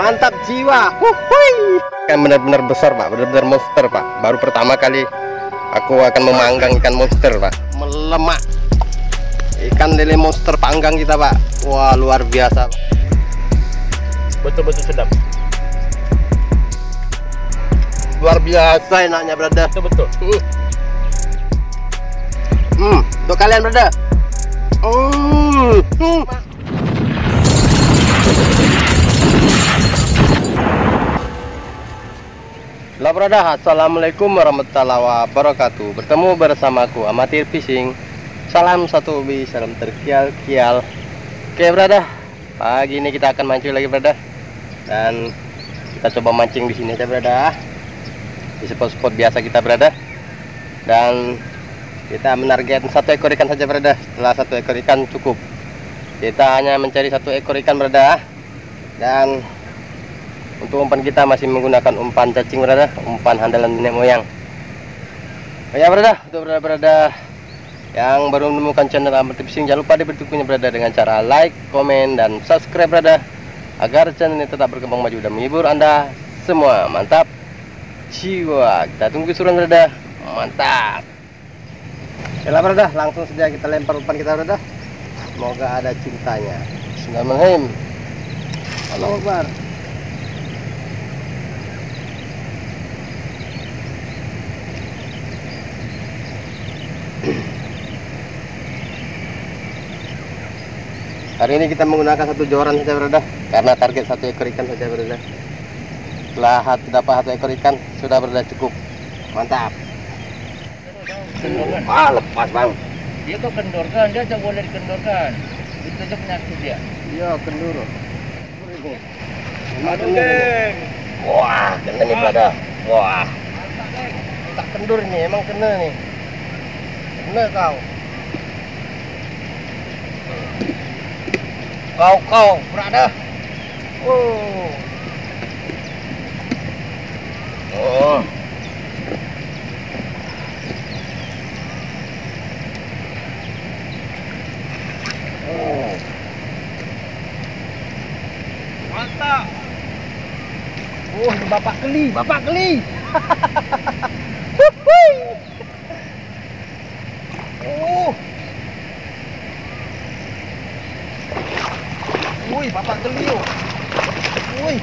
mantap jiwa. Wuhui. kan benar-benar besar pak. Benar-benar monster pak. Baru pertama kali aku akan memanggang ikan monster pak. Melemak. Ikan lele monster panggang kita pak. Wah luar biasa betul-betul sedap. Luar biasa enaknya brother. Betul-betul. Hmm. hmm. Untuk kalian brother. Hmm. Hmm. Brother, Assalamualaikum warahmatullahi wabarakatuh. Bertemu bersamaku Amatir Fishing Salam satu ubi, salam terkial-kial Oke brother. Pagi ini kita akan mancing lagi brother. Dan kita coba mancing di sini aja brother. Di spot-spot biasa kita brother. Dan kita menarget satu ekor ikan saja brother. Setelah satu ekor ikan cukup. Kita hanya mencari satu ekor ikan brother. Dan untuk umpan kita masih menggunakan umpan cacing berada umpan handalan nenek moyang. Oh ya berada untuk berada berada yang baru menemukan channel Amat Fishing jangan lupa diberitukunya berada dengan cara like komen dan subscribe berada agar channel ini tetap berkembang maju dan menghibur anda semua. Mantap. Jiwa. Kita tunggu suruhan berada mantap. Yalah berada langsung saja kita lempar umpan kita berada semoga ada cintanya. Bismillahirrahmanirrahim. Allah Akbar Hari ini kita menggunakan satu joran saja berada karena target satu ekor ikan saja berada. Setelah dapat satu ekor ikan sudah berada cukup. Mantap. Ah, lepas bang. dia kok kendorkan dia tak boleh dikendorkan itu aja penyakit dia Iya kendur. aduh geng Wah kena nih berada. Wah. Tak kendur nih emang kena nih. Kena kau. Kau kau berada. Oh. Oh. Oh. mantap oh bapak geli bapak geli oh Wih, bapak geli yo. Wih.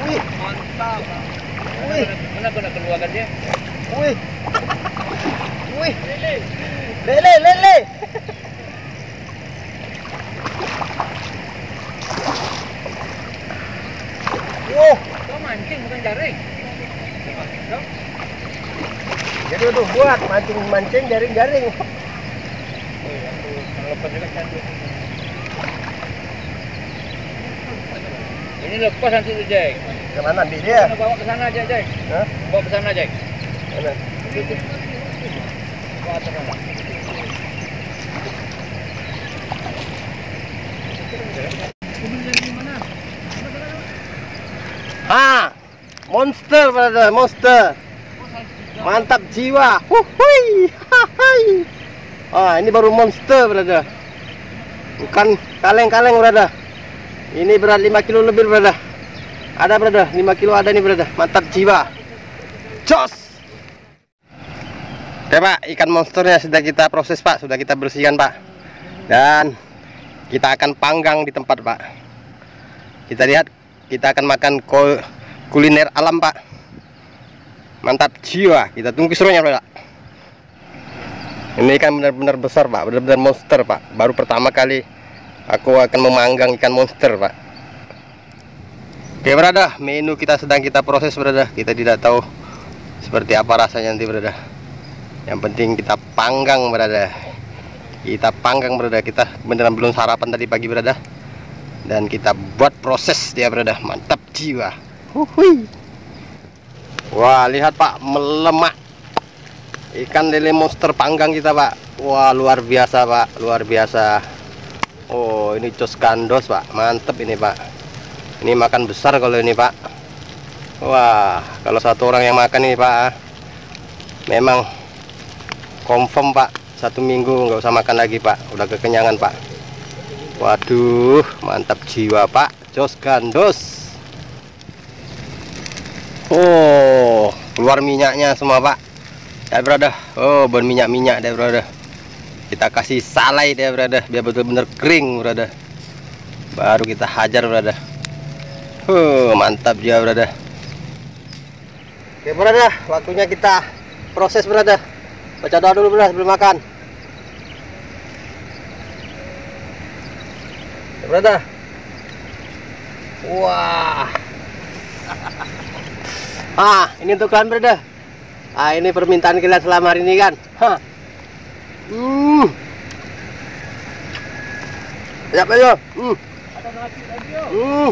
Wih, mantap Wih. mana kena keluarkan dia wih. Wih. Lele, lele. Wow, kau mancing bukan jaring jadi tuh buat mancing-mancing jaring-jaring. kalau lepas juga cantik ini lepas nanti tuh Jack Ke mana ambil dia? Kena bawa ke sana aja Jack Hah? bawa ke sana Jack Mana? bawa atas sana Ha, monster brother, monster. Mantap jiwa. Wuhui. Hai. Ah, ini baru monster brother. Bukan kaleng-kaleng brother. Ini berat 5 kilo lebih brother. Ada brother, 5 kilo ada nih brother. Mantap jiwa. Jos. Oke pak, ikan monsternya sudah kita proses pak, sudah kita bersihkan pak. Dan kita akan panggang di tempat pak. Kita lihat, kita akan makan kul- kuliner alam pak. Mantap jiwa, kita tunggu serunya pak. Ini ikan benar-benar besar pak, benar-benar monster pak. Baru pertama kali aku akan memanggang ikan monster pak. Oke berada, menu kita sedang kita proses berada. Kita tidak tahu seperti apa rasanya nanti berada. Yang penting kita panggang berada. Kita panggang berada. Kita beneran belum sarapan tadi pagi berada. Dan kita buat proses dia berada. Mantap jiwa. Huhui. Wah lihat pak melemak. Ikan lele monster panggang kita pak. Wah luar biasa pak, luar biasa. Oh ini cos kandos pak, mantep ini pak. Ini makan besar kalau ini pak. Wah kalau satu orang yang makan ini pak, memang confirm pak. Satu minggu nggak usah makan lagi pak, udah kekenyangan pak. Waduh mantap jiwa pak. jos gandos oh keluar minyaknya semua pak ya brother oh berminyak-minyak deh brother kita kasih salai deh brother. Biar betul-bener kering brother. Baru kita hajar brother. Uh, mantap juga brother. Oke brother. Waktunya kita proses brother. Baca doa dulu brother sebelum makan. Brother. Wah. Ah ini untuk kalian brother. Ah ini permintaan kalian selama hari ini kan? Hah. Hmm Siap aja. Hmm. Ada nasi lagi. Hmm.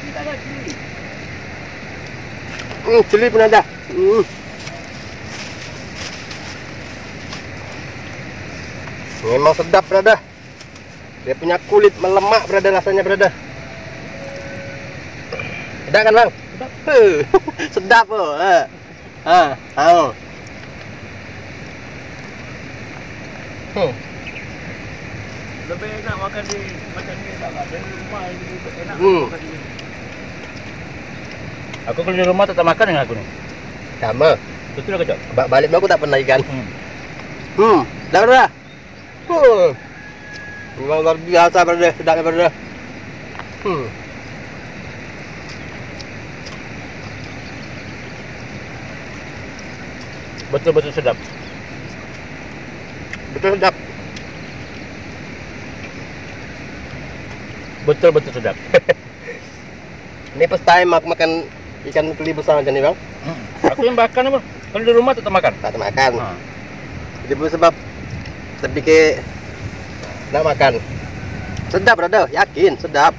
Kita lagi. Hmm, cili pun ada. Hmm. Memang sedap, berada. Dia punya kulit melemak, berada rasanya, berada. Sedap kan, Bang? Sedap. Sedap, oh. Ha. Ha, ha. Hmm. Lebih enak makan di makan di tak ada di rumah ini lebih enak Hmm. makan di. Aku kalau di rumah tetap makan dengan aku nih. Sama. Betul ke? Ba- Balik aku tak pernah ikan. Hmm. Hmm, dah berada. Huh. Memang luar biasa berada, sedapnya berada. Hmm. Betul-betul sedap. Betul sedap. Betul-betul sedap. Ini first time aku makan ikan keli besar macam ni bang. Hmm. Aku yang makan apa? Kalau di rumah tetap makan. Tak makan. Ha. Jadi sebab fikir nak makan. Sedap brother, yakin sedap.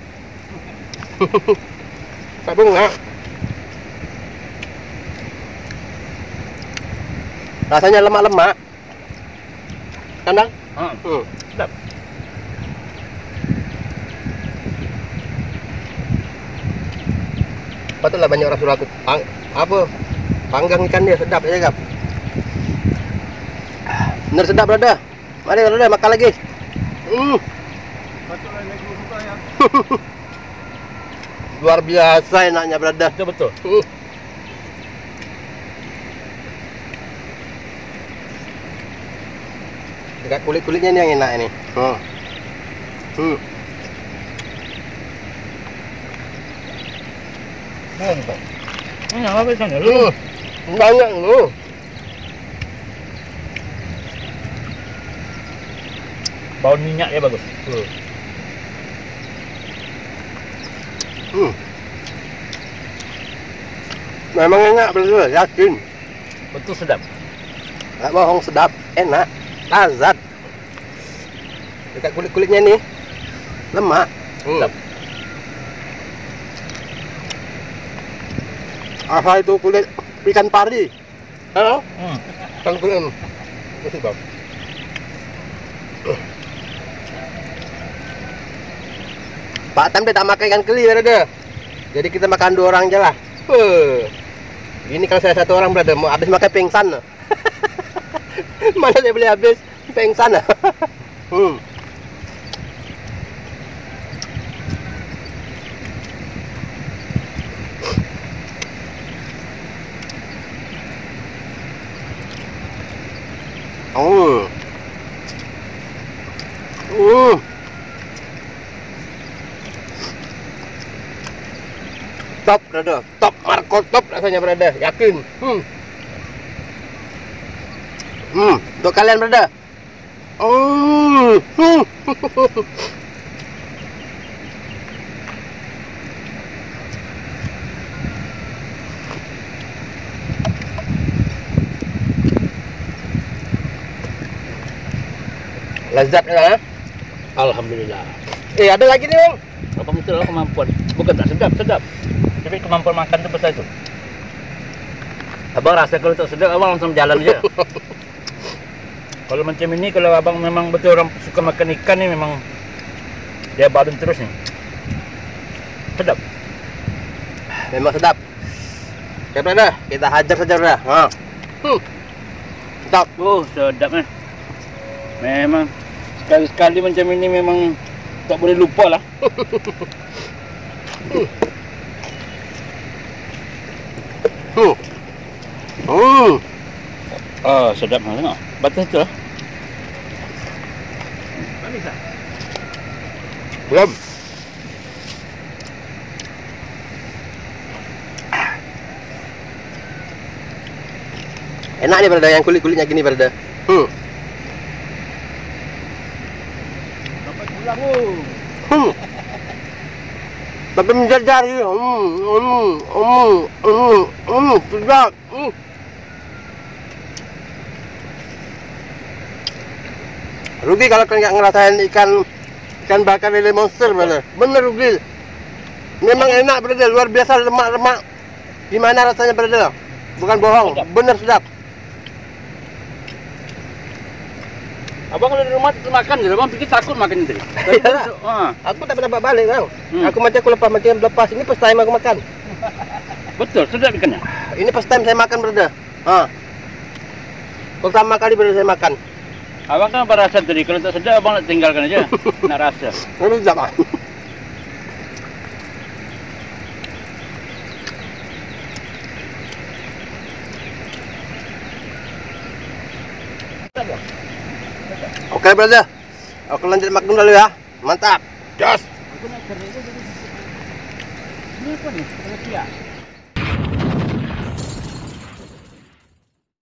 tak bunga. Rasanya lemak-lemak. Kan bang? Ha. Hmm. Sedap. Patutlah banyak orang suruh aku pang, apa panggang ikan dia sedap ya kap. Bener sedap brother. Mari brother makan lagi. Hmm, Betul lagi suka ya. luar biasa enaknya brother. Betul betul. Hmm. Dekat kulit-kulitnya ni yang enak ini. Hmm. Hmm. Ini apa sana? Hmm. Banyak lu. Bau minyak ya bagus. Hmm. Hmm. Memang enak brother, yakin. Betul sedap. Tak bohong sedap, enak, lazat. Dekat kulit-kulitnya ni lemak. Hmm. Apa itu kulit ikan pari? Halo? Hmm. Kan kulit. Mesti bang. Pak Tam dia tak makan ikan keli berada. Jadi kita makan dua orang je lah. Huh. Ini kalau saya satu orang berada mau habis makan pengsan. Mana saya boleh habis pengsan. hmm. Oh. Uh. Top berada, top Marco top rasanya berada, yakin. Hmm. Hmm, untuk kalian berada. Oh. Hmm. Lezat ya. Alhamdulillah. Eh, ada lagi nih, Bang. Apa lah kemampuan? Bukan tak sedap, sedap. Tapi kemampuan makan tu besar itu. Abang rasa kalau tak sedap, abang langsung jalan je. kalau macam ini, kalau abang memang betul orang suka makan ikan ni memang dia badan terus ni. Sedap. Memang sedap. Oke, Brada, kita hajar saja, Brada. Ha. Hmm. Sedap. Oh, sedap eh. Memang sekali-sekali macam ini memang Tak boleh lupa lah. Hmm. Hmm. Ah, sedap lah tengok. Batas tu. Manis tak? Belum. Enak ni berada yang kulit-kulitnya gini berada. Hmm. Dapat pulang oh. Hmm. Tapi menjajar je. Hmm. Hmm. Hmm. Hmm. Hmm. Sedap. Hmm. Rugi kalau nggak ngerasain ikan ikan bakar lele monster bener. Bener rugi. Memang enak berada luar biasa lemak-lemak. Gimana rasanya berada? Bukan bohong, Sedap. bener sedap. Abang kalau di rumah makan je. Abang fikir takut makan tadi. Iyalah. Aku tak pernah balik bang. Hmm. Aku macam aku lepas macam lepas ini first time aku makan. betul, sedap ikannya. Ini first time saya makan berada. Ha. Pertama kali berada saya makan. Abang kan apa rasa tadi? Kalau tak sedap, abang nak tinggalkan aja. nak rasa. Ini sedap ah. Oke brother, aku lanjut makan dulu ya. Mantap. Jos. Aku nak cari Ini apa ni? Kena siap.